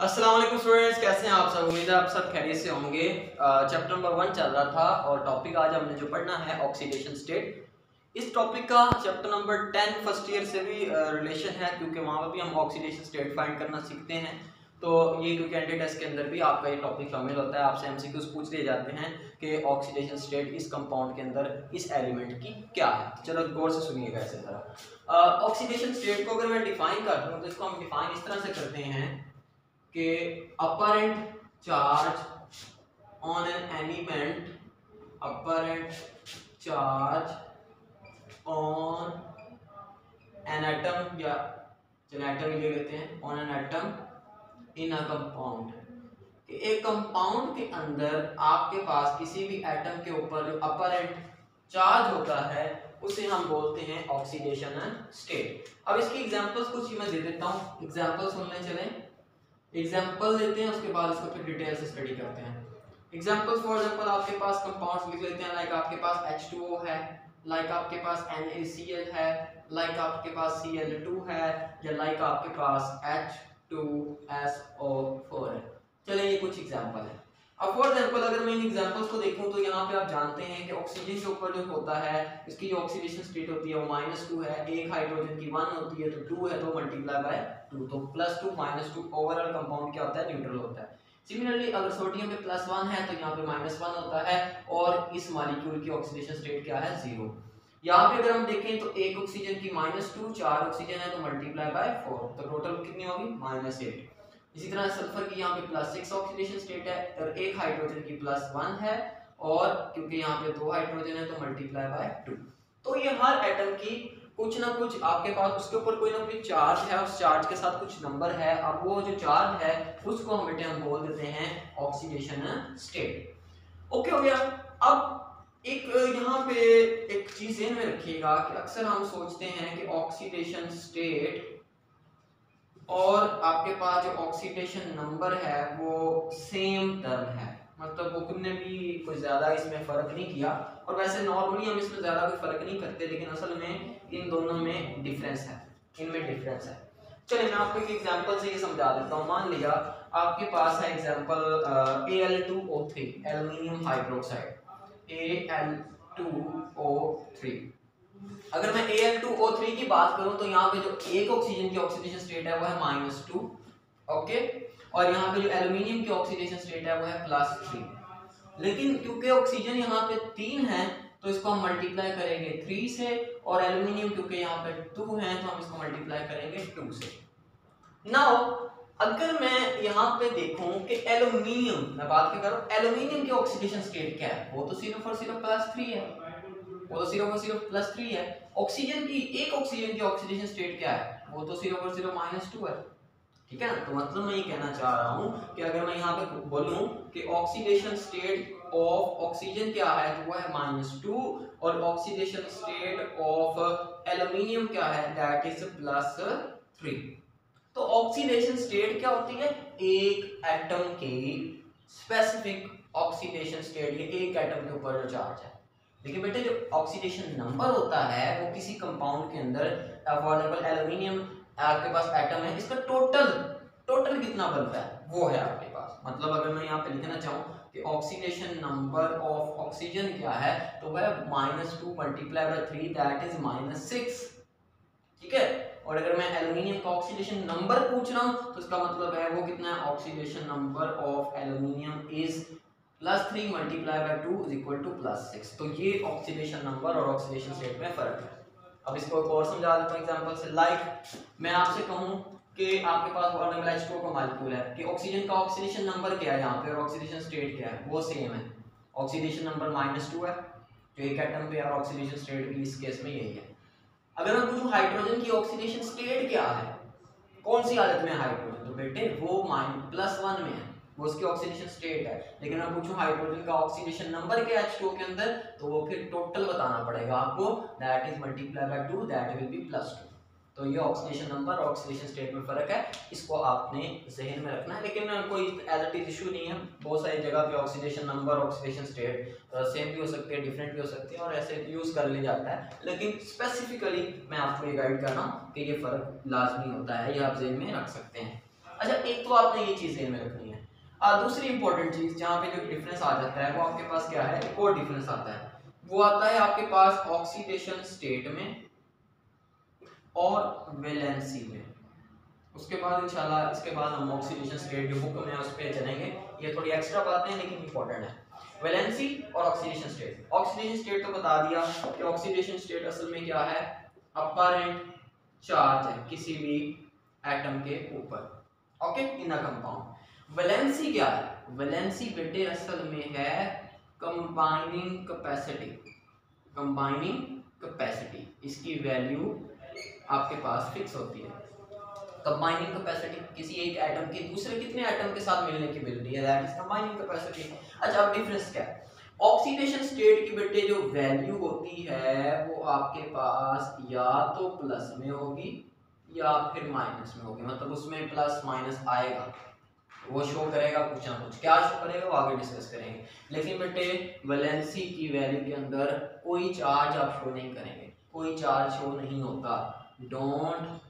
अस्सलाम वालेकुम स्टूडेंट्स, कैसे हैं आप सब? उम्मीद है आप सब खैरियत से होंगे। चैप्टर नंबर वन चल रहा था और टॉपिक आज हमने जो पढ़ना है ऑक्सीडेशन स्टेट इस टॉपिक का chapter number ten first year से भी रिलेशन है, क्योंकि वहाँ पर भी हम ऑक्सीडेशन स्टेट फाइंड करना सीखते हैं। तो ये क्योंकि एंटी टेस्ट के अंदर भी आपका ये टॉपिक शामिल होता है, आपसे एमसीक्यूज पूछ लिए जाते हैं कि ऑक्सीडेशन स्टेट इस कंपाउंड के अंदर, इस एलिमेंट की क्या है। तो चलो गौर से सुनिएगा इसी तरह ऑक्सीडेशन स्टेट को अगर मैं डिफाइन कर दूँ तो इसको हम डिफाइन इस तरह से करते हैं। कि apparent charge on an element apparent charge on an atom या चलो एटम ले लेते हैं on an atom in a compound एक कंपाउंड के अंदर आपके पास किसी भी एटम के ऊपर जो अपरेंट चार्ज होता है, उसे हम बोलते हैं ऑक्सीडेशन स्टेट अब इसकी एग्जांपल्स कुछ ही मैं दे देता हूँ। एग्जांपल सुनने चले। एग्जांपल देते हैं, उसके बाद इसको फिर डिटेल से स्टडी करते हैं। एग्जांपल्स फॉर एग्जांपल आपके पास कंपाउंड्स लिख लेते हैं लाइक आपके पास H2O है लाइक आपके पास NaCl है लाइक आपके पास Cl2 है, या लाइक आपके पास H two S O four है। चलिए, ये कुछ एग्ज़ाम्पल है। अब फॉर एग्ज़ाम्पल अगर मैं इन एग्जाम्पल्स को देखूँ तो यहाँ पे आप जानते हैं कि ऑक्सीजन के ऊपर जो होता है, इसकी जो ऑक्सीडेशन स्टेट होती है, वो माइनस टू है, एक हाइड्रोजन की वन होती है तो टू है तो मल्टीप्लाई बाय टू तो plus two minus two overall compound क्या होता है? न्यूट्रल होता है। सिमिलरली अगर सोडियम पे प्लस वन है तो यहाँ पे माइनस वन होता है और इस मालिक्यूल की ऑक्सीडेशन स्टेट क्या है? ज़ीरो यहाँ पे अगर हम देखें तो एक ऑक्सीजन की माइनस टू चार ऑक्सीजन है तो मल्टीप्लाई बाय फोर तो टोटल कितनी होगी? माइनस एट इसी तरह सल्फ़र की यहाँ पे प्लस सिक्स ऑक्सीडेशन स्टेट है और एक हाइड्रोजन की प्लस वन है और क्योंकि यहाँ पे दो हाइड्रोजन है तो मल्टीप्लाई बाय टू तो ये हर एटम की कुछ ना कुछ आपके पास, उसके ऊपर कोई ना कोई चार्ज है, उस चार्ज के साथ कुछ नंबर है, अब वो जो चार्ज है, उसको हम बेटे हम बोल देते हैं ऑक्सीडेशन स्टेट ओके हो गया। अब एक, यहाँ पे एक चीज़ ध्यान में रखिएगा कि अक्सर हम सोचते हैं कि ऑक्सीडेशन स्टेट और आपके पास जो ऑक्सीडेशन नंबर है, वो सेम टर्म है। मतलब वो ने भी कोई ज़्यादा इसमें फ़र्क नहीं किया। और वैसे नॉर्मली हम इसमें ज़्यादा कोई फ़र्क नहीं करते, लेकिन असल में इन दोनों में डिफरेंस है। इनमें डिफरेंस है। चलिए, मैं आपको एक एग्जांपल से ये समझा देता हूँ। मान लिया, आपके पास है example A L two O three aluminium hydroxide Al2O3 अगर मैं Al2O3 की बात करूँ तो यहाँ पे जो एक ऑक्सीजन की ऑक्सीडेशन स्टेट है, वो है माइनस टू ओके और यहाँ पे जो एल्यूमिनियम की ऑक्सीडेशन स्टेट है, वो है प्लस थ्री लेकिन क्योंकि ऑक्सीजन यहाँ पे तीन है तो इसको हम मल्टीप्लाई करेंगे थ्री से, और एल्यूमिनियम क्योंकि यहाँ पे टू है तो हम इसको मल्टीप्लाई करेंगे टू से. नाउ अगर मैं यहाँ पे देखूँ कि एल्यूमिनियम मैं बात क्या करूँ? एल्यूमिनियम की ऑक्सीडेशन स्टेट क्या है? वो तो सिर्फ़ और सिर्फ़ प्लस थ्री है. वो तो सिर्फ़ और सिर्फ़ प्लस थ्री है. ऑक्सीजन की, एक ऑक्सीजन की ऑक्सीडेशन स्टेट क्या है? वो तो सिर्फ़ और सिर्फ़ माइनस टू है. ठीक है ना? तो मतलब मैं ये कहना चाह रहा हूँ कि अगर मैं यहाँ पे बोलूँ कि ऑक्सीडेशन स्टेट ऑफ़ ऑक्सीजन क्या है तो वो है माइनस टू और ऑक्सीडेशन स्टेट ऑफ़ एल्यूमिनियम क्या है? दैट इज़ प्लस थ्री तो ऑक्सीडेशन स्टेट क्या होती है? एक एटम की स्पेसिफिक ऑक्सीडेशन स्टेट ये एक एटम के ऊपर जो चार्ज है। देखिए बेटे, जो ऑक्सीडेशन नंबर होता है, वो किसी कंपाउंड के अंदर फॉर एल्यूमिनियम आपके पास एटम है, इसका टोटल टोटल कितना बनता है? वो है आपके पास। मतलब अगर मैं यहाँ पे लिखना चाहूँ कि ऑक्सीडेशन नंबर ऑफ़ ऑक्सीजन क्या है तो वह minus two multiply by three that is minus six ठीक है? और अगर मैं एल्यूमिनियम का ऑक्सीडेशन नंबर पूछ रहा हूँ तो इसका मतलब है वो कितना है? Oxidation number of aluminium is plus three multiply by two is equal to plus six तो ये ऑक्सीडेशन नंबर और ऑक्सीडेशन स्टेट में फ़र्क है। अब इसको एक और समझा देता हूँ एग्जांपल से। लाइक मैं आपसे कहूँ कि आपके पास वाटर एच का मालिक्यूल है कि ऑक्सीजन का ऑक्सीडेशन नंबर क्या है यहाँ पे और ऑक्सीडेशन स्टेट क्या है? वो सेम है। ऑक्सीडेशन नंबर माइनस टू है, जो एक एटम पे और ऑक्सीडेशन स्टेट भी इस केस में यही है। अगर मैं पूछूँ हाइड्रोजन की ऑक्सीडेशन स्टेट क्या है? कौन सी हालत में हाइड्रोजन तो बेटे, वो माइन प्लस वन में है। वो उसकी ऑक्सीडेशन स्टेट है। लेकिन मैं पूछूँ हाइड्रोजन का ऑक्सीडेशन नंबर क्या है H2 के अंदर तो वो फिर टोटल बताना पड़ेगा आपको। That is multiply by two that will be plus two तो ये ऑक्सीडेशन नंबर और ऑक्सीडेशन स्टेट में फ़र्क है। इसको आपने जहन में रखना है। लेकिन कोई एज इट इज़ इशू नहीं है। बहुत सारी जगह पे oxidation number oxidation state same भी हो सकते हैं डिफरेंट भी हो सकते हैं और ऐसे यूज़ कर लिया जाता है। लेकिन स्पेसिफिकली मैं आपको ये गाइड कर रहा हूँ कि ये फ़र्क लाजमी होता है। ये आप जहन में रख सकते हैं। अच्छा एक तो आपने ये चीज़ जहन में रखनी है। और दूसरी इंपॉर्टेंट चीज़, जहाँ पे जो डिफरेंस आ जाता है, वो आपके पास क्या है? एक और डिफरेंस आता है। वो आता है आपके पास ऑक्सीडेशन स्टेट में और वैलेंसी में। उसके बाद इंशाल्लाह, इसके बाद हम ऑक्सीडेशन स्टेट जो बुक में उस पर चलेंगे। ये थोड़ी एक्स्ट्रा बातें हैं, लेकिन इंपॉर्टेंट है। वैलेंसी और ऑक्सीडेशन स्टेट ऑक्सीडेशन स्टेट तो बता दिया कि ऑक्सीडेशन स्टेट असल में क्या है? अपरेंट चार्ज है किसी भी एटम के ऊपर। Okay in a compound valency क्या है? वैलेंसी बेटे असल में है कंबाइनिंग कैपेसिटी कंबाइनिंग कैपेसिटी इसकी वैल्यू आपके पास फिक्स होती है. कंबाइनिंग कैपेसिटी किसी एक एटम की दूसरे कितने एटम के साथ मिलने की एबिलिटी है? दैट इज़ कंबाइनिंग कैपेसिटी अच्छा अब डिफरेंस क्या है? ऑक्सीडेशन स्टेट की बेटे जो वैल्यू होती है, वो आपके पास या तो प्लस में होगी या फिर माइनस में होगी. मतलब उसमें प्लस माइनस आएगा. वो शो करेगा कुछ ना कुछ। क्या शो करेगा वो आगे डिस्कस करेंगे। लेकिन बेटे, वैलेंसी की वैल्यू के अंदर कोई चार्ज आप शो नहीं करेंगे। कोई चार्ज शो नहीं होता। डोंट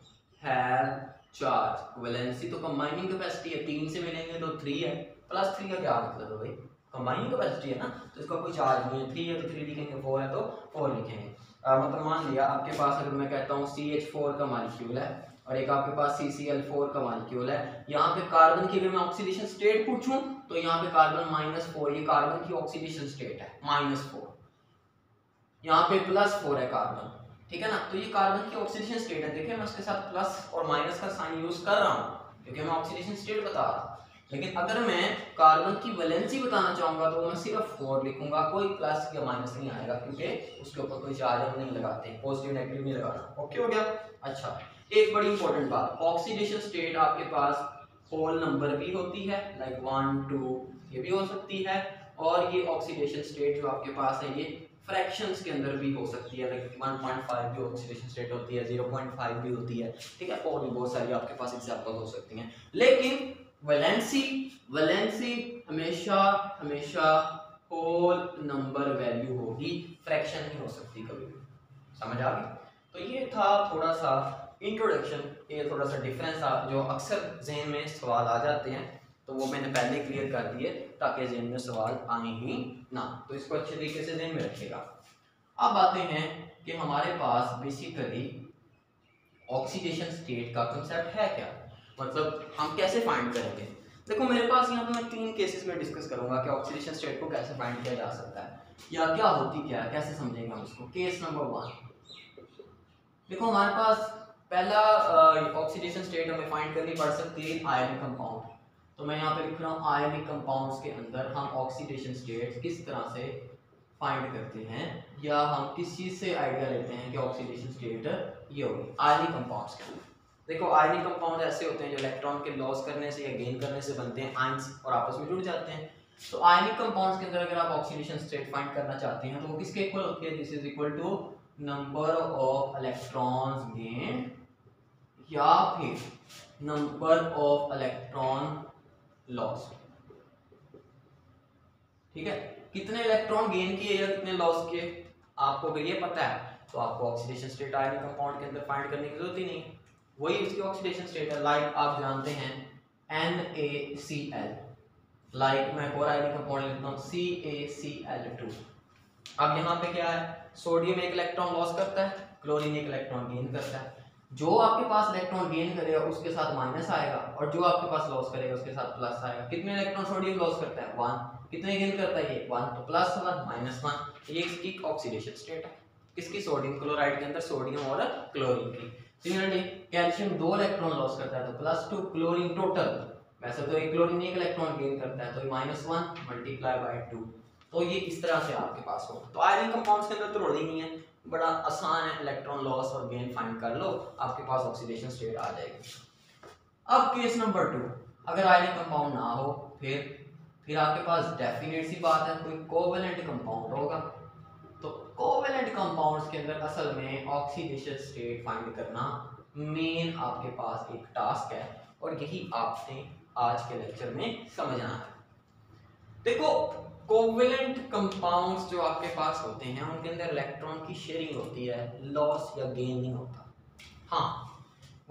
हैव चार्ज वैलेंसी तो कंबाइनिंग कैपेसिटी है। तीन से मिलेंगे तो थ्री है। प्लस थ्री का क्या मतलब है भाई? कंबाइनिंग कैपेसिटी है ना? तो इसका कोई चार्ज नहीं है। थ्री है तो थ्री लिखेंगे फोर है तो फोर लिखेंगे। मतलब मान लिया, आपके पास अगर मैं कहता हूँ सी एच फोर का मालिक्यूल है और एक आपके पास सी सी एल फोर का मालिक्यूल है। यहाँ पे कार्बन की अगर मैं ऑक्सीडेशन स्टेट पूछूँ तो यहाँ पे कार्बन माइनस फोर ये कार्बन की ऑक्सीडेशन स्टेट है माइनस फोर यहाँ पे प्लस फोर है कार्बन ठीक है ना? तो ये कार्बन की ऑक्सीडेशन स्टेट है। देखिए, मैं उसके साथ प्लस और माइनस का साइन यूज़ कर रहा हूँ, क्योंकि मैं ऑक्सीडेशन स्टेट बता रहा हूँ। लेकिन अगर मैं कार्बन की वैलेंसी बताना चाहूँगा तो मैं सिर्फ़ फोर लिखूँगा, कोई प्लस या माइनस नहीं आएगा, क्योंकि उसके ऊपर कोई चार्ज हम नहीं लगाते पॉजिटिव नेगेटिव नहीं लगाना। ओके हो गया? अच्छा। एक बड़ी इंपॉर्टेंट बात ऑक्सीडेशन स्टेट आपके पास होल नंबर भी होती है लाइक वन टू ये भी हो सकती है, और ये ऑक्सीडेशन स्टेट जो आपके पास है, ये फ्रैक्शंस के अंदर भी हो सकती है लाइक 1.5 भी ऑक्सीडेशन स्टेट होती है 0.5 भी होती है, ठीक है? और भी बहुत सारी आपके पास एग्ज़ाम्पल हो सकती हैं। लेकिन वैलेंसी वैलेंसी हमेशा हमेशा होल नंबर वैल्यू होगी फ्रैक्शन नहीं हो सकती कभी समझ आ गई? तो ये था थोड़ा सा इंट्रोडक्शन ये थोड़ा सा डिफरेंस था जो अक्सर जहन में सवाल आ जाते हैं तो वो मैंने पहले क्लियर कर दिए, ताकि जहन में सवाल आए ही ना। तो इसको अच्छे तरीके से जहन में रखिएगा। अब आते हैं कि हमारे पास बेसिकली ऑक्सीडेशन स्टेट का कंसेप्ट है क्या? मतलब हम कैसे फाइंड करेंगे? देखो, मेरे पास यहाँ पे मैं तीन केसेस में डिस्कस करूँगा कि ऑक्सीडेशन स्टेट को कैसे फाइंड किया जा सकता है। या क्या होती क्या कैसे समझेंगे हम इसको? केस नंबर वन देखो, हमारे पास पहला ऑक्सीडेशन स्टेट हमें फाइंड करनी पड़ सकती है आयनिक कंपाउंड तो मैं यहाँ पे लिख रहा हूँ आयनिक कंपाउंड्स के अंदर हम ऑक्सीडेशन स्टेट किस तरह से फाइंड करते हैं, या हम किस चीज़ से आइडिया लेते हैं कि ऑक्सीडेशन स्टेट ये होगी आयनिक कंपाउंड्स के देखो आयनिक कंपाउंड ऐसे होते हैं जो इलेक्ट्रॉन के लॉस करने से या गेन करने से बनते हैं आयंस और आपस में जुड़ जाते हैं. तो आयनिक कंपाउंड्स के अंदर अगर आप ऑक्सीडेशन स्टेट फाइंड करना चाहते हैं तो वो किसके इक्वल होती है? This is equal to number of electrons gain या फिर नंबर ऑफ़ इलेक्ट्रॉन लॉस ठीक है? कितने इलेक्ट्रॉन गेन किए या कितने लॉस किए? आपको अगर ये पता है तो आपको ऑक्सीडेशन स्टेट आयनिक कंपाउंड के अंदर फाइंड करने की ज़रूरत ही नहीं। वही उसकी ऑक्सीडेशन स्टेट है लाइक आप जानते हैं N A C L like मैं और आयनिक कंपाउंड लिखता हूँ सी ए सी एल टू अब यहाँ पे क्या है? सोडियम एक इलेक्ट्रॉन लॉस करता है क्लोरीन एक इलेक्ट्रॉन गेन करता है। जो आपके पास इलेक्ट्रॉन गेन करेगा, उसके साथ माइनस आएगा, और जो आपके पास लॉस करेगा, उसके साथ प्लस आएगा। कितने इलेक्ट्रॉन सोडियम लॉस करता है? वन कितने गेन करता है ये? वन तो प्लस वन माइनस वन ये इसकी ऑक्सीडेशन स्टेट है। किसकी? सोडियम क्लोराइड के अंदर सोडियम और क्लोरीन की। सिमिलरली कैल्शियम दो इलेक्ट्रॉन लॉस करता है तो प्लस टू क्लोरीन टोटल वैसे तो एक क्लोरीन एक इलेक्ट्रॉन गेन करता है तो minus one multiply by two तो ये इस तरह से आपके पास होगा। तो आयरन कंपाउंड्स के अंदर तो रोल नहीं है। बड़ा आसान है इलेक्ट्रॉन लॉस और गेन फाइंड कर लो, आपके पास ऑक्सीडेशन स्टेट आ जाएगी। अब केस नंबर टू अगर आयनिक कंपाउंड ना हो, फिर फिर आपके पास डेफिनेट सी बात है, कोई कोवेलेंट कंपाउंड होगा। तो कोवेलेंट कंपाउंड्स के अंदर असल में ऑक्सीडेशन स्टेट फाइंड करना मेन आपके पास एक टास्क है, और यही आपने आज के लेक्चर में समझना है। देखो कोवेलेंट कंपाउंड्स जो आपके पास होते हैं, उनके अंदर इलेक्ट्रॉन की शेयरिंग होती है, लॉस या गेन नहीं होता। हाँ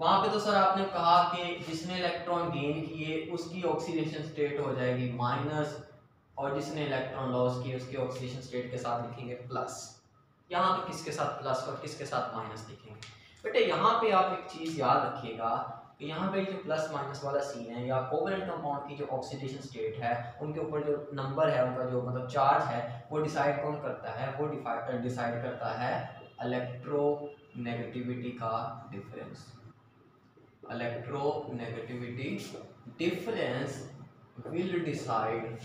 वहाँ पे तो सर आपने कहा कि जिसने इलेक्ट्रॉन गेन किए, उसकी ऑक्सीडेशन स्टेट हो जाएगी माइनस और जिसने इलेक्ट्रॉन लॉस किए, उसकी ऑक्सीडेशन स्टेट के साथ लिखेंगे प्लस यहाँ पे किसके साथ प्लस और किसके साथ माइनस लिखेंगे? बेटे, यहाँ पे आप एक चीज़ याद रखिएगा कि यहाँ पे जो प्लस माइनस वाला सीन है या कोवलेंट कंपाउंड की जो ऑक्सीडेशन स्टेट है, उनके ऊपर जो नंबर है, उनका जो मतलब चार्ज है, वो डिसाइड कौन करता है? वो डिसाइड करता है इलेक्ट्रो नेगेटिविटी का difference electronegativity difference will decide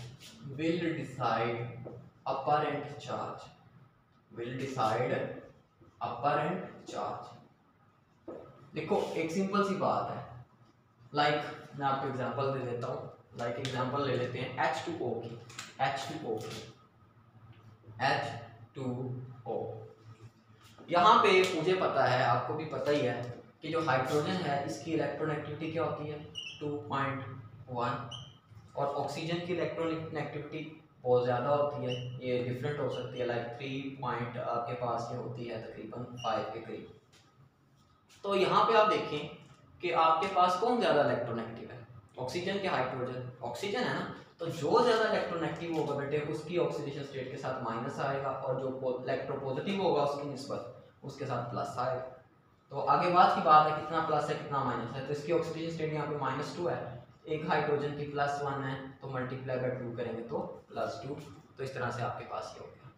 will decide apparent charge. Will decide apparent charge. देखो एक सिंपल सी बात है। लाइक like, मैं आपको एग्जांपल दे देता हूँ। लाइक एग्जांपल ले लेते हैं एच टू ओ की। एच टू ओ की। एच टू ओ यहाँ पे मुझे पता है आपको भी पता ही है कि जो हाइड्रोजन है इसकी इलेक्ट्रोनेगेटिविटी क्या होती है? टू पॉइंट वन और ऑक्सीजन की इलेक्ट्रोनेगेटिविटी बहुत ज़्यादा होती है। ये डिफरेंट हो सकती है लाइक थ्री पॉइंट आपके पास ये होती है तकरीबन फाइव के करीब। तो यहाँ पे आप देखें कि आपके पास कौन ज़्यादा इलेक्ट्रोनेगेटिव है? ऑक्सीजन के हाइड्रोजन ऑक्सीजन है ना? तो जो ज़्यादा इलेक्ट्रोनेगेटिव होगा बेटे, उसकी ऑक्सीडेशन स्टेट के साथ माइनस आएगा और जो इलेक्ट्रोपॉजिटिव होगा उसकी नस्बत उसके साथ प्लस आएगा। तो आगे बाद की बात है कितना प्लस है, कितना माइनस है। तो इसकी ऑक्सीजन स्टेट यहाँ पे माइनस टू है। एक हाइड्रोजन की प्लस वन है तो मल्टीप्लाई बाय टू करेंगे तो प्लस टू तो इस तरह से आपके पास ये हो गया।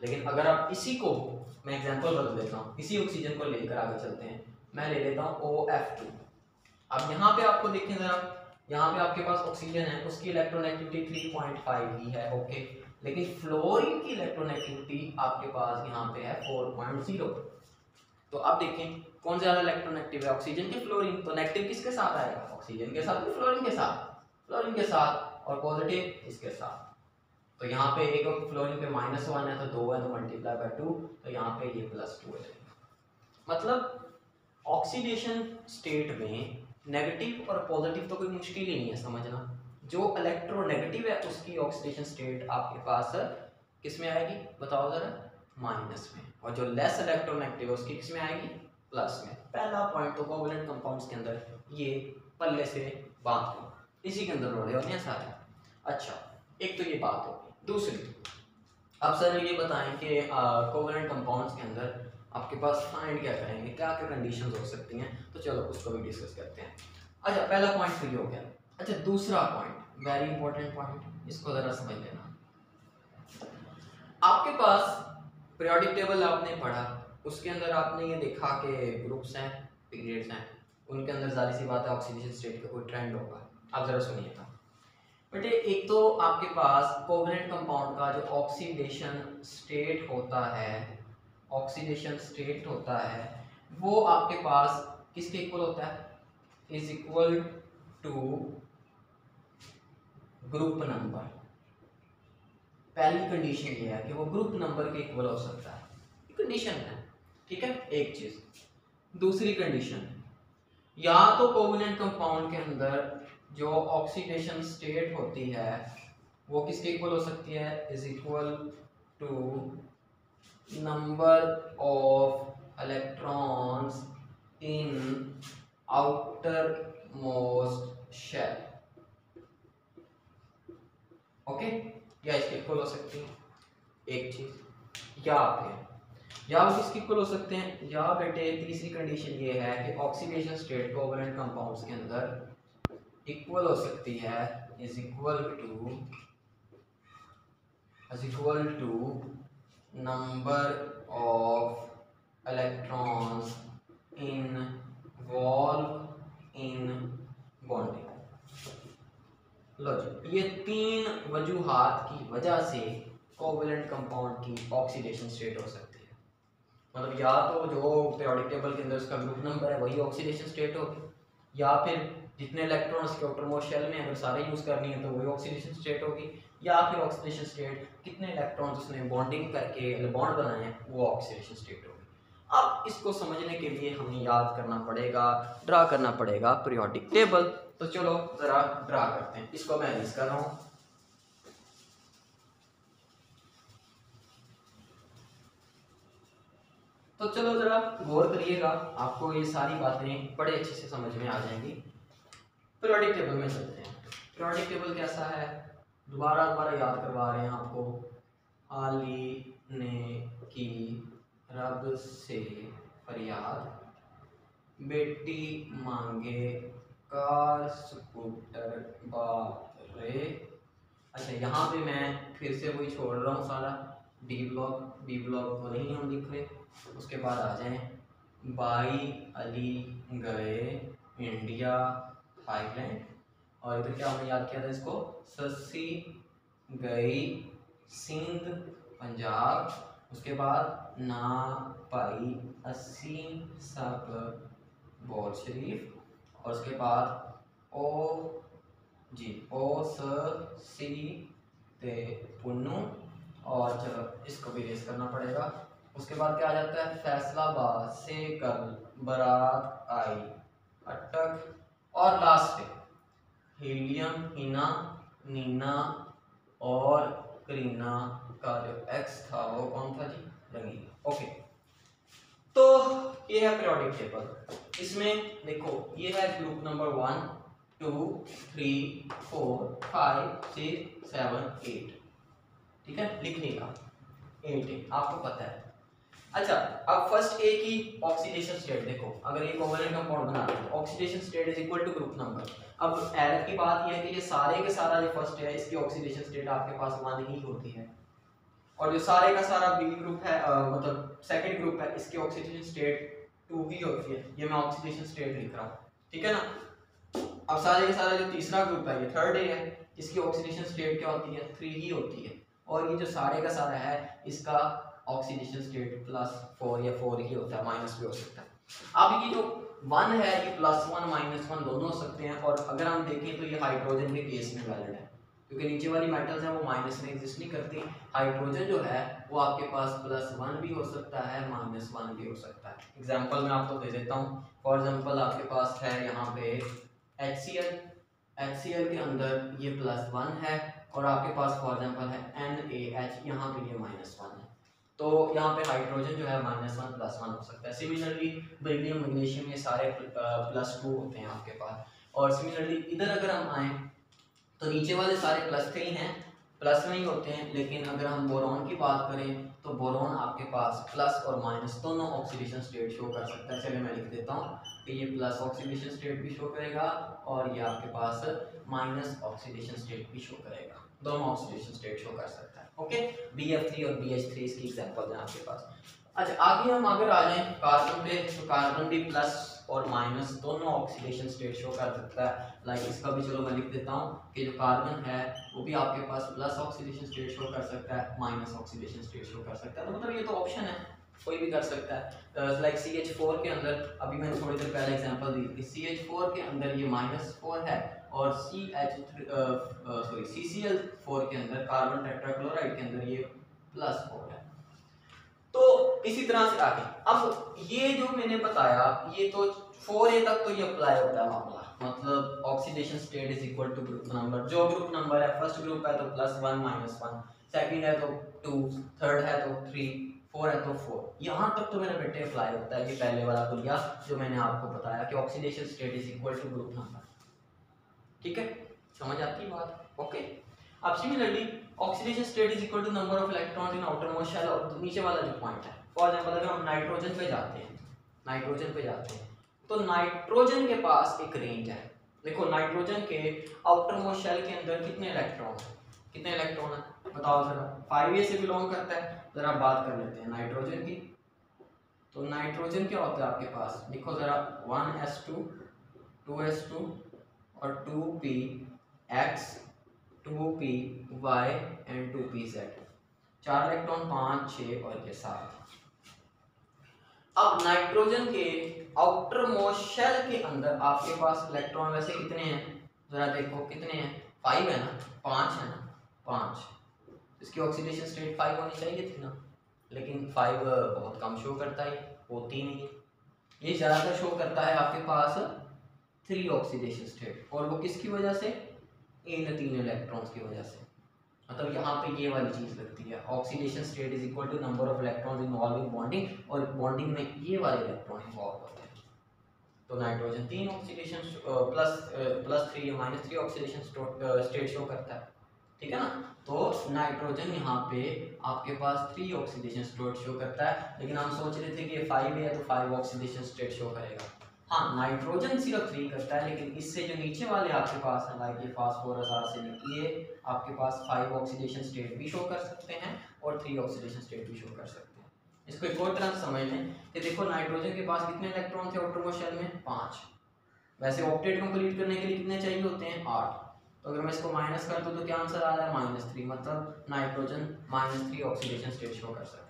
लेकिन अगर आप इसी को, मैं एग्जांपल बदल देता हूँ। इसी ऑक्सीजन को लेकर आगे चलते हैं। मैं ले लेता हूँ ओ एफ़ टू अब यहाँ पे आपको देखें जरा, यहाँ पे आपके पास ऑक्सीजन है, उसकी इलेक्ट्रोनेगेटिविटी थ्री पॉइंट फाइव ही है ओके लेकिन फ्लोरिन की इलेक्ट्रोनेगेटिविटी आपके पास यहाँ पे है फोर पॉइंट ज़ीरो तो अब देखें कौन ज़्यादा इलेक्ट्रोनेगेटिव है? ऑक्सीजन के फ्लोरीन तो नेगेटिव किसके साथ आएगा? ऑक्सीजन के साथ फ्लोरीन के साथ। फ्लोरीन के साथ और पॉजिटिव इसके साथ? तो यहाँ पे एक फ्लोरीन पे माइनस वन है तो दो है तो मल्टीप्लाई बाय टू तो यहाँ पे ये प्लस टू है। मतलब ऑक्सीडेशन स्टेट में नेगेटिव और पॉजिटिव तो कोई मुश्किल ही नहीं है समझना। जो इलेक्ट्रोनेगेटिव है, उसकी ऑक्सीडेशन स्टेट आपके पास किसमें आएगी? बताओ जरा माइनस में। और जो लेस इलेक्ट्रोनेगेटिव है, उसकी किसमें आएगी? प्लस में। पहला पॉइंट तो कोवलेंट कंपाउंड्स के अंदर, ये पल्ले से बात हो इसी के अंदर रोड़े होने सारे। अच्छा एक तो ये बात होगी। दूसरी, अब सर ये बताएँ कि कोवलेंट कंपाउंड्स के अंदर आपके पास फाइंड क्या करेंगे, क्या क्या कंडीशंस हो सकती हैं तो चलो उसको भी डिस्कस करते हैं। अच्छा पहला पॉइंट ये हो गया। अच्छा दूसरा पॉइंट वेरी इंपॉर्टेंट पॉइंट इसको ज़रा समझ लेना। आपके पास पीरियोडिक टेबल आपने पढ़ा, उसके अंदर आपने ये देखा कि ग्रुप्स हैं पीरियड्स हैं, उनके अंदर ज़्यादा सी बात है ऑक्सीडेशन स्टेट का कोई ट्रेंड होगा। आप ज़रा सुनिएगा। बेटे, एक तो आपके पास कोवलेंट कंपाउंड का जो ऑक्सीडेशन स्टेट होता है ऑक्सीडेशन स्टेट होता है, वो आपके पास किसके इक्वल होता है? Is equal to group number पहली कंडीशन ये है कि वो ग्रुप नंबर के इक्वल हो सकता है। कंडीशन है, ठीक है? एक चीज़। दूसरी कंडीशन या तो कोवलेंट कंपाउंड के अंदर जो ऑक्सीडेशन स्टेट होती है, वो किसके इक्वल हो सकती है? Is equal to number of electrons in outermost shell okay या इसके इक्वल हो सकती है। एक चीज़ या फिर या वो किसके इक्वल हो सकते हैं। या बेटे, तीसरी कंडीशन ये है कि ऑक्सीडेशन स्टेट कोवलेंट कंपाउंड्स के अंदर इक्वल हो सकती है। Is equal to is equal to of electrons involved in bonding लो जी ये तीन वजूहत की वजह से कोवलेंट कंपाउंड की ऑक्सीडेशन स्टेट हो सकती है। मतलब या तो जो पीरियोडिक टेबल के अंदर उसका ग्रुप नंबर है, वही ऑक्सीडेशन स्टेट होगी या फिर जितने इलेक्ट्रॉन्स के आउटरमोस्ट में अगर सारे यूज़ करनी है तो वही ऑक्सीडेशन स्टेट होगी। या फिर ऑक्सीडेशन स्टेट कितने इलेक्ट्रॉन्स उसने बॉन्डिंग करके बॉन्ड बनाए हैं, वो ऑक्सीडेशन स्टेट होगी। अब इसको समझने के लिए हमें याद करना पड़ेगा ड्रा करना पड़ेगा पीरियोडिक टेबल तो चलो जरा ड्रा करते हैं। इसको मैं यूज़ कर रहा हूँ। तो चलो ज़रा गौर करिएगा, आपको ये सारी बातें बड़े अच्छे से समझ में आ जाएँगी। पीरियोडिक टेबल में चलते हैं। पीरियोडिक टेबल कैसा है? दोबारा दोबारा याद करवा रहे हैं आपको। आली ने की रब से फरियाद। बेटी मांगे कार, स्कूटर बारे अच्छा यहाँ पे मैं फिर से वही छोड़ रहा हूँ सारा। डी ब्लॉक, बी ब्लॉक तो नहीं हम लिख रहे। उसके बाद आ जाए। बाई अली गए, इंडिया, थाईलैंड। और इधर क्या हमने याद किया था इसको? ससी गई, सिंध, पंजाब, उसके बाद ना, पाई, अस्सी, सब, बोल शरीफ, और उसके बाद ओ, जी, ओ, स, सी, ते, पुन्नू, और चलो इसको भी रेस करना पड़ेगा। उसके बाद क्या आ जाता है? फैसलाबाद से कल बारात, आई, अटक, और लास्ट हीलियम, हिना, नीना और करीना का जो एक्स था वो कौन था जी? रंगीला ओके तो ये है पीरियोडिक टेबल इसमें देखो, ये है group number one two three four five six seven eight ठीक है? लिखने का। एट आपको पता है। अच्छा अब फ़र्स्ट ए की ऑक्सीडेशन स्टेट देखो। अगर ये कोवलेंट कंपाउंड बनाते हैं oxidation state is equal to group number अब एरर की बात ये है कि ये सारे के सारा जो फ़र्स्ट है इसकी ऑक्सीडेशन स्टेट आपके पास वन ही होती है। और जो सारे का सारा बी ग्रुप है आ, मतलब सेकंड ग्रुप है इसकी ऑक्सीडेशन स्टेट टू ही होती है। ये मैं ऑक्सीडेशन स्टेट लिख रहा हूँ। ठीक है ना? अब सारे का सारा जो तीसरा ग्रुप है ये थर्ड ए है इसकी ऑक्सीडेशन स्टेट क्या होती है? थ्री ही होती है। और ये जो सारे का सारा है इसका ऑक्सीडेशन स्टेट प्लस फोर या फोर ही होता है माइनस भी हो सकता है। अब ये जो वन है, ये प्लस वन माइनस वन दोनों हो सकते हैं, और अगर हम देखें तो ये हाइड्रोजन के केस में वैलिड है। क्योंकि नीचे वाली मेटल्स हैं, वो माइनस में एग्जिस्ट नहीं करती। हाइड्रोजन जो है, वो आपके पास प्लस वन भी हो सकता है माइनस वन भी हो सकता है। एग्ज़ाम्पल मैं आपको दे देता हूँ। फॉर एग्ज़ाम्पल आपके पास है यहाँ पे H C L H C L के अंदर ये प्लस वन है, और आपके पास फॉर एग्जांपल है एन ए एच यहाँ पे ये माइनस वन तो यहाँ पे हाइड्रोजन जो है माइनस वन प्लस वन हो सकता है। सिमिलरली बेरिलियम मैग्नीशियम ये सारे प्लस टू होते हैं आपके पास। और सिमिलरली इधर अगर हम आए तो नीचे वाले सारे प्लस थ्री हैं प्लस में ही होते हैं, लेकिन अगर हम बोरॉन की बात करें तो बोरॉन आपके पास प्लस और माइनस दोनों ऑक्सीडेशन स्टेट शो कर सकता है। चलिए मैं लिख देता हूँ कि ये प्लस ऑक्सीडेशन स्टेट भी शो करेगा और ये आपके पास माइनस ऑक्सीडेशन स्टेट भी शो करेगा। दोनों ऑक्सीडेशन स्टेट शो कर सकता है। ओके? बी एफ़ थ्री और बी एच थ्री इसकी एग्ज़ाम्पल है आपके पास। अच्छा आगे हम अगर आ जाएँ कार्बन पे तो कार्बन भी प्लस और माइनस दोनों ऑक्सीडेशन स्टेट शो कर सकता है। लाइक इसका भी चलो मैं लिख देता हूँ कि जो कार्बन है, वो भी आपके पास प्लस ऑक्सीडेशन स्टेट शो कर सकता है माइनस ऑक्सीडेशन स्टेट शो कर सकता है। तो मतलब ये तो ऑप्शन है, कोई भी कर सकता है। लाइक सी एच फोर के अंदर, अभी मैंने थोड़ी देर पहले एग्ज़ाम्पल दी थी। सी एच फोर के अंदर ये माइनस फोर है और C H sorry C C L four के अंदर कार्बन टेट्राक्लोराइड के अंदर ये प्लस है। तो इसी तरह से आगे। अब ये जो मैंने बताया, ये तो फोर ए तक तो ये अप्लाई होता है मामला। मतलब oxidation state is equal to group number जो ग्रुप नंबर है फ़र्स्ट ग्रुप है तो plus one minus one second है तो टू थर्ड है तो थ्री फोर है तो फोर यहाँ तक तो मेरा बेटे अप्लाई होता है कि पहले वाला पुलिया जो मैंने आपको बताया कि oxidation state is equal to group number ठीक है? समझ आती है बात? ओके अब similarly oxidation state is equal to number of electrons in outer most shell और नीचे वाला जो पॉइंट है फॉर एग्जांपल अगर हम नाइट्रोजन पे जाते हैं नाइट्रोजन पे जाते हैं तो नाइट्रोजन के पास एक रेंज है। देखो नाइट्रोजन के आउटर मोस्ट शेल के अंदर कितने इलेक्ट्रॉन हैं? कितने इलेक्ट्रॉन है? बताओ जरा। फाइव ए से बिलोंग करता है, जरा बात कर लेते हैं। नाइट्रोजन की? तो नाइट्रोजन क्या होता है आपके पास? देखो जरा one S two two S two और two P, X, two P, Y, and two P Z. चार इलेक्ट्रॉन पाँच छ और ये सात। अब नाइट्रोजन के आउटर मोस्ट शेल के अंदर आपके पास इलेक्ट्रॉन वैसे कितने हैं? जरा देखो, कितने हैं? फाइव है ना? पाँच है ना? पाँच। इसकी ऑक्सीडेशन स्टेट फाइव होनी चाहिए थी ना? लेकिन फाइव बहुत कम शो करता है, होती नहीं है। ये ज़्यादातर शो करता है आपके पास थ्री ऑक्सीडेशन स्टेट और वो किसकी वजह से? इन तीन इलेक्ट्रॉन्स की वजह से। मतलब यहाँ पे ये वाली चीज़ लगती है। Oxidation state is equal to number of electrons involve in bonding और बॉन्डिंग में ये वाले इलेक्ट्रॉन इन्वॉल्व होते हैं। तो नाइट्रोजन तीन oxidation plus plus three minus three oxidation state show करता है। ठीक है ना? तो नाइट्रोजन यहाँ पे आपके पास थ्री ऑक्सीडेशन स्टेट शो करता है। लेकिन हम सोच रहे थे कि फाइव है तो फाइव ऑक्सीडेशन स्टेट शो करेगा। हाँ नाइट्रोजन सिर्फ़ थ्री करता है, लेकिन इससे जो नीचे वाले आपके पास है लाइक ये फास्फोरस आर्सेनिक ये आपके पास फाइव ऑक्सीडेशन स्टेट भी शो कर सकते हैं और थ्री ऑक्सीडेशन स्टेट भी शो कर सकते हैं। इसको एक और तरह समझ लें कि देखो नाइट्रोजन के पास कितने इलेक्ट्रॉन थे शेल में? पाँच। वैसे ऑक्टेट कंप्लीट करने के लिए कितने चाहिए होते हैं? आठ। तो अगर मैं इसको माइनस कर दूँ तो क्या आंसर आ रहा है? माइनस थ्री मतलब nitrogen minus three oxidation state show कर सकते है।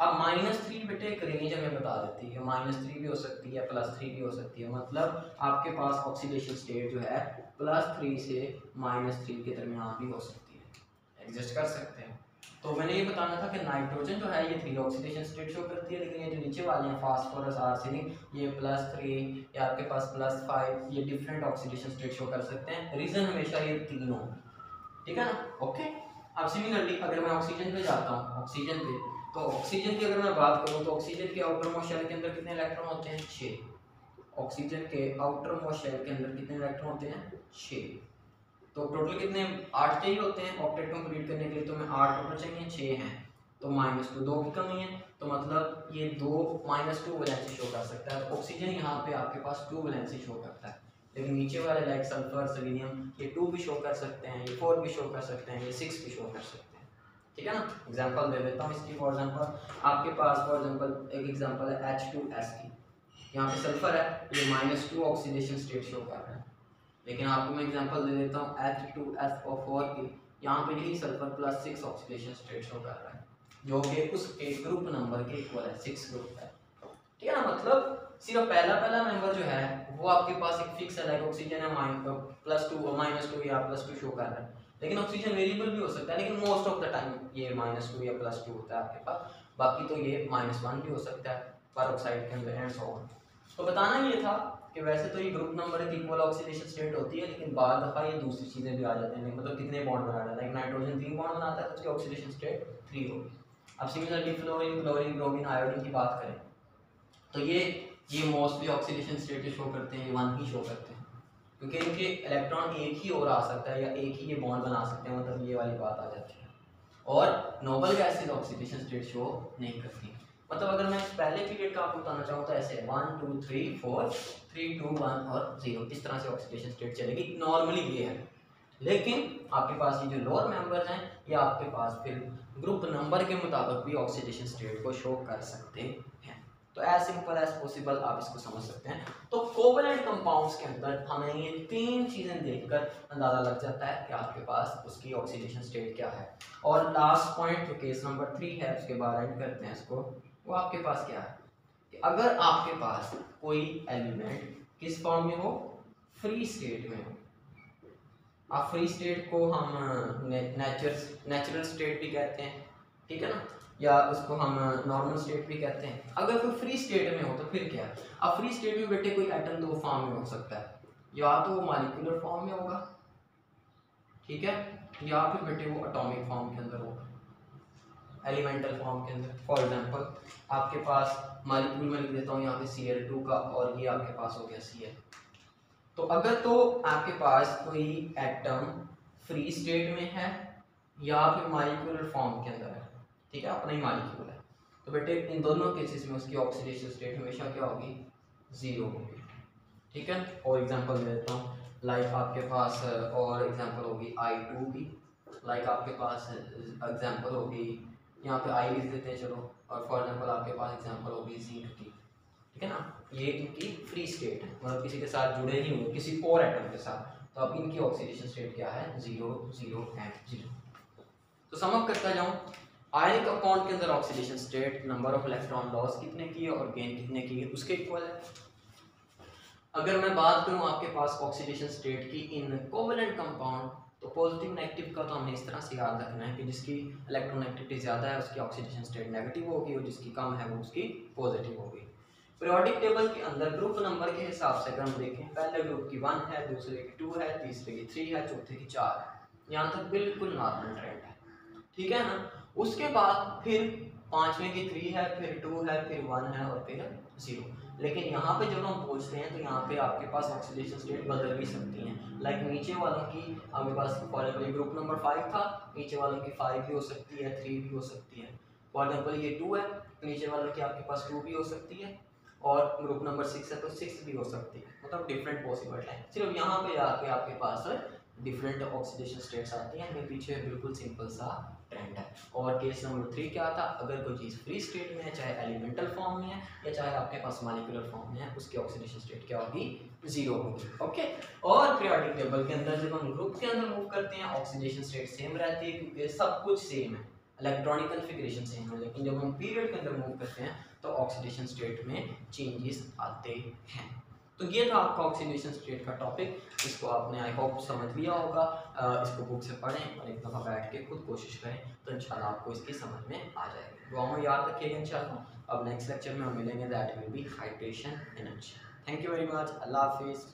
अब माइनस थ्री बेटे एक रेंज हमें बता देती है, माइनस थ्री भी हो सकती है, प्लस थ्री भी हो सकती है। मतलब आपके पास ऑक्सीडेशन स्टेट जो है, प्लस थ्री से माइनस थ्री के दरमियान भी हो सकती है। एडजस्ट कर सकते हैं। तो मैंने ये बताना था कि नाइट्रोजन जो है, ये थ्री ऑक्सीडेशन स्टेट शो करती है, लेकिन ये जो नीचे वाले हैं फास्फोरस आर्सेनिक ये प्लस थ्री या आपके पास प्लस फाइव ये डिफरेंट ऑक्सीडेशन स्टेट शो कर सकते हैं। रीज़न हमेशा ये तीनों। ठीक है ना? ओके अब सिमिलरली अगर मैं ऑक्सीजन पे जाता हूँ ऑक्सीजन पे तो ऑक्सीजन की अगर मैं बात करूँ तो ऑक्सीजन के आउटर शेल के अंदर कितने इलेक्ट्रॉन होते हैं? छः ऑक्सीजन के आउटर शेल के अंदर कितने इलेक्ट्रॉन होते हैं? छः तो टोटल कितने आठ चाहिए होते हैं? ऑक्टेट कंप्लीट करने के लिए तो मैं आठ टोटल चाहिए छः हैं। तो माइनस टू दो की कमी है तो मतलब ये दो माइनस टू वैलेंसी शो कर सकता है। तो ऑक्सीजन यहाँ पे आपके पास टू वैलेंसी शो करता है। लेकिन नीचे वाले लाइक सल्फ़र सेलेनियम ये टू भी शो कर सकते हैं, ये फोर भी शो कर सकते हैं, ये सिक्स भी शो कर सकते हैं। ठीक है ना? एग्ज़ाम्पल दे देता हूँ इसकी फॉर एग्ज़ाम्पल आपके पास फॉर एग्ज़ाम्पल एक एग्ज़ाम्पल है एच टू एस की। यहाँ पे सल्फ़र है, ये minus two oxidation state show कर रहा है। लेकिन आपको मैं एग्जांपल दे देता हूँ H two S O four की। यहाँ पे यही sulphur plus six oxidation state show कर रहा है। जो कि उस एक ग्रुप नंबर के इक्वल है सिक्स ग्रुप है। ठीक है ना? मतलब सिर्फ़ पहला पहला मेंबर जो है, वो आपके पास एक फिक्स है लाइक ऑक्सीजन है minus plus two minus two या प्लस टू शो कर रहा है। लेकिन ऑक्सीजन वेरिएबल भी हो सकता है, लेकिन मोस्ट ऑफ़ द टाइम ये माइनस टू या प्लस टू होता है आपके पास। बाकी तो ये माइनस वन भी हो सकता है पर ऑक्साइड के अंदर एंड सो ऑन तो बताना ये था कि वैसे तो ये ग्रुप नंबर एक इक्वल ऑक्सीडेशन स्टेट होती है, लेकिन बार दफ़ा ये दूसरी चीज़ें भी आ जाती हैं मतलब कितने बॉन्ड बना रहा है नाइट्रोजन तीन बॉन्ड बनाता है तो उसकी ऑक्सीडेशन स्टेट थ्री होगी। अब similarly fluorine chlorine bromine iodine की बात करें तो ये ये मोस्टली ऑक्सीडेशन स्टेट शो करते हैं, ये वन ही शो करते हैं। क्योंकि इनके इलेक्ट्रॉन एक ही और आ सकता है या एक ही ये बॉन्ड बना सकते हैं मतलब ये वाली बात आ जाती है। और noble gases oxidation state show नहीं करती। मतलब अगर मैं पहले पीरियड का आपको बताना चाहूँ तो ऐसे one two three four three two one और ज़ीरो इस तरह से ऑक्सीडेशन स्टेट चलेगी। नॉर्मली ये है। लेकिन आपके पास ये जो लोअर मेंबर्स हैं, ये आपके पास फिर ग्रुप नंबर के मुताबिक भी ऑक्सीडेशन स्टेट को शो कर सकते हैं। तो एज सिंपल एज पॉसिबल आप इसको समझ सकते हैं। तो कोवलेंट कंपाउंड्स के अंदर हमें ये तीन चीज़ें देखकर अंदाज़ा लग जाता है कि आपके पास उसकी ऑक्सीडेशन स्टेट क्या है। और लास्ट पॉइंट जो केस नंबर थ्री है, उसके बाद एंड करते हैं इसको, वो आपके पास क्या है? कि अगर आपके पास कोई एलिमेंट किस फॉर्म में हो? फ्री स्टेट में हो। आप फ्री स्टेट को हम नेचर नेचुरल स्टेट भी कहते हैं। ठीक है ना? या उसको हम नॉर्मल स्टेट भी कहते हैं। अगर कोई फ्री स्टेट में हो तो फिर क्या अब फ्री स्टेट में बेटे कोई एटम दो फॉर्म में हो सकता है। या तो वो मालिकुलर फॉर्म में होगा, ठीक है? या फिर बेटे वो अटोमिक फॉर्म के अंदर होगा। एलिमेंटल फॉर्म के अंदर। फॉर एग्जांपल आपके पास मालिकूल में लिख देता हूँ यहाँ पे सी एल टू का और ये आपके पास हो गया सी एल तो अगर तो आपके पास कोई एटम फ्री स्टेट में है या फिर मालिकुलर फॉर्म के अंदर है ठीक है, अपना ही मालिक्यूल है तो बेटे, इन दोनों केसेस में उसकी ऑक्सीडेशन स्टेट हमेशा क्या होगी? ज़ीरो होगी। ठीक है? और एग्जांपल दे देता हूँ। लाइक आपके पास और एग्जांपल होगी आई टू की लाइक आपके पास एग्जांपल होगी, यहाँ पे आई लिख देते हैं, चलो। और फॉर एग्ज़ाम्पल आपके पास एग्ज़ाम्पल होगी जिंक की ठीक है ना? ये इनकी फ्री स्टेट है। मतलब किसी के साथ जुड़े नहीं हुए, किसी और एटम के साथ। तो अब इनकी ऑक्सीडेशन स्टेट क्या है? ज़ीरो ज़ीरो एंड ज़ीरो तो समअप करता जाऊँ। आयनिक कंपाउंड के अंदर oxidation state number of electron loss कितने की है और गेन कितने की है, उसके इक्वल है। अगर मैं बात करूँ आपके पास ऑक्सीडेशन स्टेट की इन कोवलेंट कंपाउंड तो पॉजिटिव नेगेटिव का तो हमने इस तरह से याद रखना है कि जिसकी इलेक्ट्रोनेगेटिविटी ज़्यादा है, उसकी ऑक्सीडेशन स्टेट नेगेटिव होगी और जिसकी कम है, वो उसकी पॉजिटिव होगी। पीरियोडिक टेबल के अंदर ग्रुप नंबर के हिसाब से अगर हम देखें, पहले ग्रुप की वन है, दूसरे की टू है, तीसरे की थ्री है, चौथे की चार है। यहाँ तक बिल्कुल नॉर्मल ट्रेंड है। ठीक है ना? उसके बाद फिर पाँचवें की थ्री है, फिर टू है, फिर वन है और फिर ज़ीरो लेकिन यहाँ पे जब हम पहुँचते हैं तो यहाँ पे आपके पास ऑक्सीडेशन स्टेट बदल भी सकती हैं. लाइक नीचे वालों की आपके पास फॉर ग्रुप नंबर फाइव था, नीचे वालों की फाइव भी हो सकती है थ्री भी हो सकती है. फॉर एग्ज़ाम्पल ये टू है नीचे वालों की आपके पास टू भी हो सकती है और ग्रुप नंबर सिक्स है तो सिक्स भी हो सकती है. मतलब डिफरेंट पॉसिबल है. सिर्फ़ यहाँ पे आके आपके पास डिफरेंट ऑक्सीडेशन स्टेट्स आती हैं पीछे बिल्कुल सिंपल सा ट्रेंड है। और केस नंबर थ्री क्या था? अगर कोई चीज़ फ्री स्टेट में है, चाहे एलिमेंटल फॉर्म में है, या चाहे आपके पास मालिकुलर फॉर्म में है, उसकी ऑक्सीडेशन स्टेट क्या होगी? ज़ीरो होगी ओके और पीरियोडिक टेबल के अंदर जब हम ग्रुप के अंदर मूव करते हैं ऑक्सीडेशन स्टेट सेम रहती है, क्योंकि सब कुछ सेम है। इलेक्ट्रॉनिक कन्फिग्रेशन सेम है, लेकिन जब हम पीरियड के अंदर मूव करते हैं तो ऑक्सीडेशन स्टेट में चेंजेस आते हैं। तो ये था आपका ऑक्सीडेशन स्टेट का टॉपिक इसको आपने आई होप समझ लिया होगा। इसको बुक से पढ़ें और एक दफ़ा बैठ के खुद कोशिश करें तो इंशाल्लाह आपको इसकी समझ में आ जाएगी। दुआ में याद रखिएगा इंशाल्लाह। अब नेक्स्ट लेक्चर में हम मिलेंगे। That will be hydration energy thank you very much अल्लाह हाफिज़।